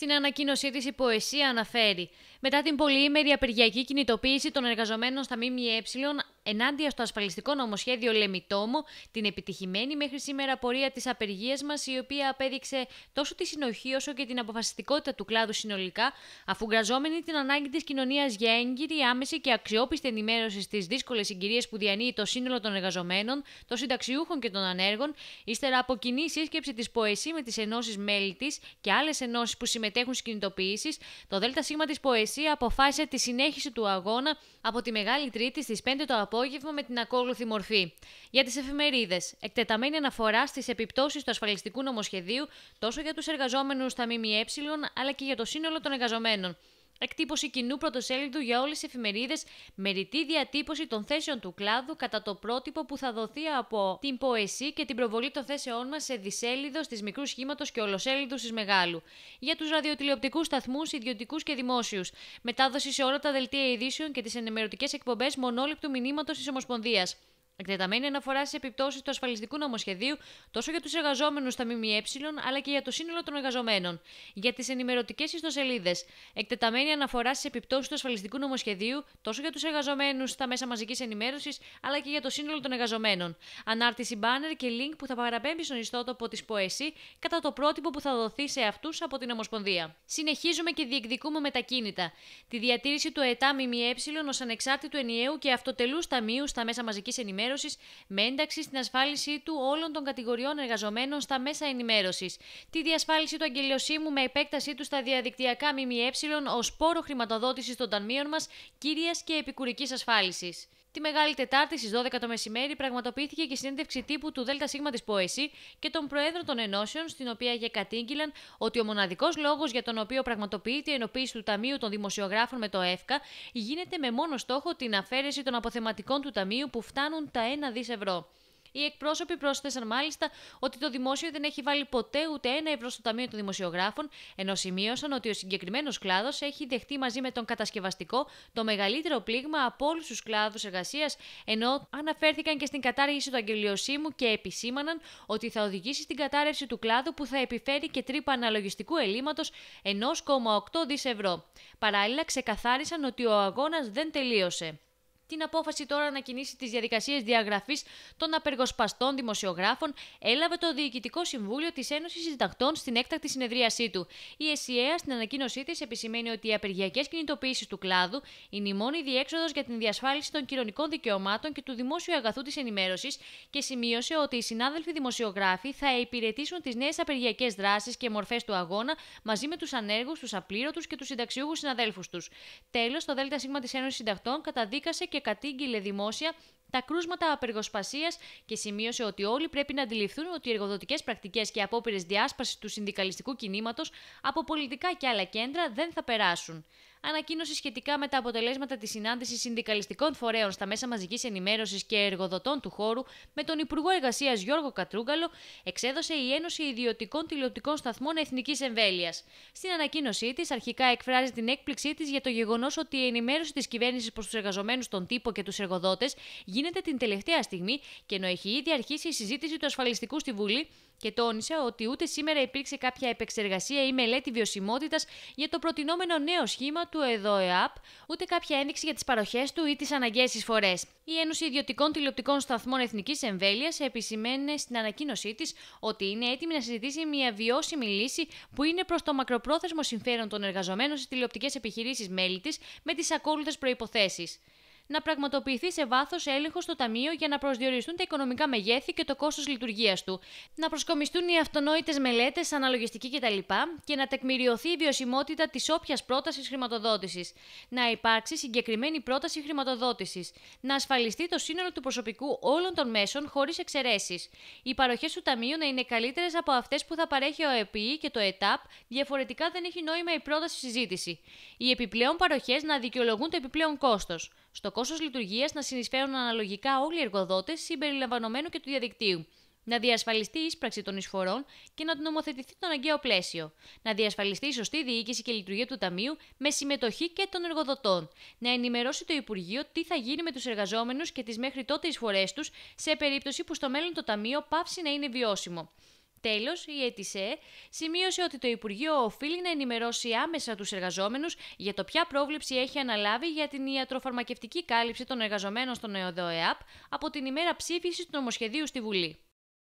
Στην ανακοίνωσή της, η Ποεσία αναφέρει: Μετά την πολυήμερη απεργιακή κινητοποίηση των εργαζομένων στα ΜΜΕ ενάντια στο ασφαλιστικό νομοσχέδιο Λεμιτόμο, την επιτυχημένη μέχρι σήμερα πορεία της απεργίας μας, η οποία απέδειξε τόσο τη συνοχή όσο και την αποφασιστικότητα του κλάδου συνολικά, αφού γραζόμενη την ανάγκη της κοινωνίας για έγκυρη, άμεση και αξιόπιστη ενημέρωση στις δύσκολες συγκυρίες που διανύει το σύνολο των εργαζομένων, των συνταξιούχων και των ανέργων, ύστερα από κοινή σύσκεψη της Ποεσή με τις ενώσεις μέλη της και άλλες ενώσεις που συμμετέχουν στις κινητοποιήσεις, το ΔΣ της Ποεσή αποφάσισε τη συνέχιση του αγώνα από τη Μεγάλη Τρίτη στις 5 το απόγευμα με την ακόλουθη μορφή. Για τις εφημερίδες, εκτεταμένη αναφορά στις επιπτώσεις του ασφαλιστικού νομοσχεδίου τόσο για τους εργαζόμενους στα ΜΜΕ αλλά και για το σύνολο των εργαζομένων. Εκτύπωση κοινού πρωτοσέλιδου για όλες τις εφημερίδες με ρητή διατύπωση των θέσεων του κλάδου κατά το πρότυπο που θα δοθεί από την ΠΟΕΣΥ και την προβολή των θέσεών μας σε δισέλιδο τη μικρούς σχήματος και ολοσέλιδους της μεγάλου. Για τους ραδιοτηλεοπτικούς σταθμούς, ιδιωτικούς και δημόσιους. Μετάδοση σε όλα τα δελτία ειδήσεων και τις ενημερωτικές εκπομπές μονόληπτου μηνύματος της Ομοσπονδίας. Εκτεταμένη αναφορά στι επιπτώσεις του ασφαλιστικού νομοσχεδίου τόσο για τους εργαζόμενους στα ΜΜΕ αλλά και για το σύνολο των εργαζομένων. Για τις ενημερωτικές ιστοσελίδες. Εκτεταμένη αναφορά στι επιπτώσεις του ασφαλιστικού νομοσχεδίου τόσο για τους εργαζομένους στα μέσα μαζικής ενημέρωσης αλλά και για το σύνολο των εργαζομένων. Ανάρτηση banner και link που θα παραπέμπει στον ιστότοπο της ΠΟΕΣΥ κατά το πρότυπο που θα δοθεί σε αυτούς από την Ομοσπονδία. Συνεχίζουμε και διεκδικούμε μετακίνητα. Τη διατήρηση του ΕΤΑ ΜΜΕ ως ανεξάρτητου ενιαίου και αυτοτελούς ταμείου στα μέσα μαζικής ενημέρωσης με ένταξη στην ασφάλιση του όλων των κατηγοριών εργαζομένων στα μέσα ενημέρωσης, τη διασφάλιση του αγγελιοσύμου με επέκτασή του στα διαδικτυακά ΜΜΕ ω πόρο χρηματοδότησης των ταμείων μας κύριας και επικουρικής ασφάλισης. Τη Μεγάλη Τετάρτη στις 12 το μεσημέρι πραγματοποιήθηκε και συνέντευξη τύπου του ΔΣ της ΠΟΕΣΥ και των Προέδρων των Ενώσεων, στην οποία για κατήγγυλαν ότι ο μοναδικός λόγος για τον οποίο πραγματοποιείται η ενοποίηση του Ταμείου των Δημοσιογράφων με το ΕΦΚΑ γίνεται με μόνο στόχο την αφαίρεση των αποθεματικών του Ταμείου που φτάνουν τα 1 δις ευρώ. Οι εκπρόσωποι πρόσθεσαν μάλιστα ότι το δημόσιο δεν έχει βάλει ποτέ ούτε ένα ευρώ στο Ταμείο των Δημοσιογράφων, ενώ σημείωσαν ότι ο συγκεκριμένος κλάδος έχει δεχτεί μαζί με τον κατασκευαστικό το μεγαλύτερο πλήγμα από όλους τους κλάδους εργασίας, ενώ αναφέρθηκαν και στην κατάργηση του αγγελιοσύμου και επισήμαναν ότι θα οδηγήσει στην κατάρρευση του κλάδου που θα επιφέρει και τρύπα αναλογιστικού ελλείμματος 1,8 δις ευρώ. Παράλληλα, ξεκαθάρισαν ότι ο αγώνας δεν τελείωσε την απόφαση τώρα να κινήσει τις διαδικασίες διαγραφής των απεργοσπαστών δημοσιογράφων έλαβε το Διοικητικό Συμβούλιο της Ένωσης Συντακτών στην έκτακτη συνεδρίασή του. Η ΕΣΥΑ στην ανακοίνωσή της επισημαίνει ότι οι απεργιακές κινητοποιήσεις του κλάδου είναι η μόνη διέξοδος για την διασφάλιση των κοινωνικών δικαιωμάτων και του δημόσιου αγαθού της ενημέρωσης και σημείωσε ότι οι συνάδελφοι δημοσιογράφοι θα υπηρετήσουν τις νέες απεργιακές δράσεις και μορφές του αγώνα μαζί με τους ανέργους, τους απλήρωτους και τους συνταξιούχους συναδέλφους τους. Τέλος, το ΔΣ της Ένωσης Συντακτών καταδίκασε και και κατήγγειλε δημόσια τα κρούσματα απεργοσπασίας και σημείωσε ότι όλοι πρέπει να αντιληφθούν ότι οι εργοδοτικές πρακτικές και απόπειρες διάσπασης του συνδικαλιστικού κινήματος από πολιτικά και άλλα κέντρα δεν θα περάσουν ανακοίνωση σχετικά με τα αποτελέσματα της συνάντησης συνδικαλιστικών φορέων στα μέσα μαζικής ενημέρωσης και εργοδοτών του χώρου με τον Υπουργό Εργασίας Γιώργο Κατρούγκαλο, εξέδωσε η Ένωση Ιδιωτικών Τηλεοπτικών Σταθμών Εθνικής Εμβέλειας. Στην ανακοίνωσή της, αρχικά εκφράζει την έκπληξή της για το γεγονός ότι η ενημέρωση της κυβέρνησης προς τους εργαζομένους στον τύπο και τους εργοδότες γίνεται την τελευταία στιγμή και ενώ έχει ήδη αρχίσει η συζήτηση του ασφαλιστικού στη Βουλή, και τόνισε ότι ούτε σήμερα υπήρξε κάποια επεξεργασία ή μελέτη βιωσιμότητας για το προτινόμενο νέο σχήμα του ΕΔΟΕΑΠ, ούτε κάποια ένδειξη για τις παροχές του ή τις αναγκαίες εισφορές. Η Ένωση Ιδιωτικών Τηλεοπτικών Σταθμών Εθνικής Εμβέλειας επισημαίνει στην ανακοίνωσή της ότι είναι έτοιμη να συζητήσει μια βιώσιμη λύση που είναι προς το μακροπρόθεσμο συμφέρον των εργαζομένων στις τηλεοπτικές επιχειρήσεις μέλη της με τις ακόλουθες προποθέσει να πραγματοποιηθεί σε βάθος έλεγχος στο Ταμείο για να προσδιοριστούν τα οικονομικά μεγέθη και το κόστος λειτουργίας του, να προσκομιστούν οι αυτονόητες μελέτες, αναλογιστική κτλ. και να τεκμηριωθεί η βιωσιμότητα της όποιας πρότασης χρηματοδότησης, να υπάρξει συγκεκριμένη πρόταση χρηματοδότησης, να ασφαλιστεί το σύνολο του προσωπικού όλων των μέσων χωρίς εξαιρέσεις, οι παροχές του Ταμείου να είναι καλύτερες από αυτές που θα παρέχει ο ΕΠΗ και το ΕΤΑΠ, διαφορετικά δεν έχει νόημα η πρόταση συζήτηση. Οι επιπλέον παροχές να δικαιολογούν το επιπλέον κόστος. Στο κόστο λειτουργίας να συνεισφέρουν αναλογικά όλοι οι εργοδότες συμπεριλαμβανομένου και του διαδικτύου. Να διασφαλιστεί η ίσπραξη των εισφορών και να νομοθετηθεί το αναγκαίο πλαίσιο. Να διασφαλιστεί η σωστή διοίκηση και λειτουργία του Ταμείου με συμμετοχή και των εργοδοτών. Να ενημερώσει το Υπουργείο τι θα γίνει με τους εργαζόμενους και τις μέχρι τότε εισφορές τους σε περίπτωση που στο μέλλον το Ταμείο πάυσει να είναι βιώσιμο Τέλος, η ΕΤΙΣΕ σημείωσε ότι το Υπουργείο οφείλει να ενημερώσει άμεσα τους εργαζόμενους για το ποια πρόβλεψη έχει αναλάβει για την ιατροφαρμακευτική κάλυψη των εργαζομένων στον ΕΟΔΟΕΑΠ από την ημέρα ψήφισης του νομοσχεδίου στη Βουλή.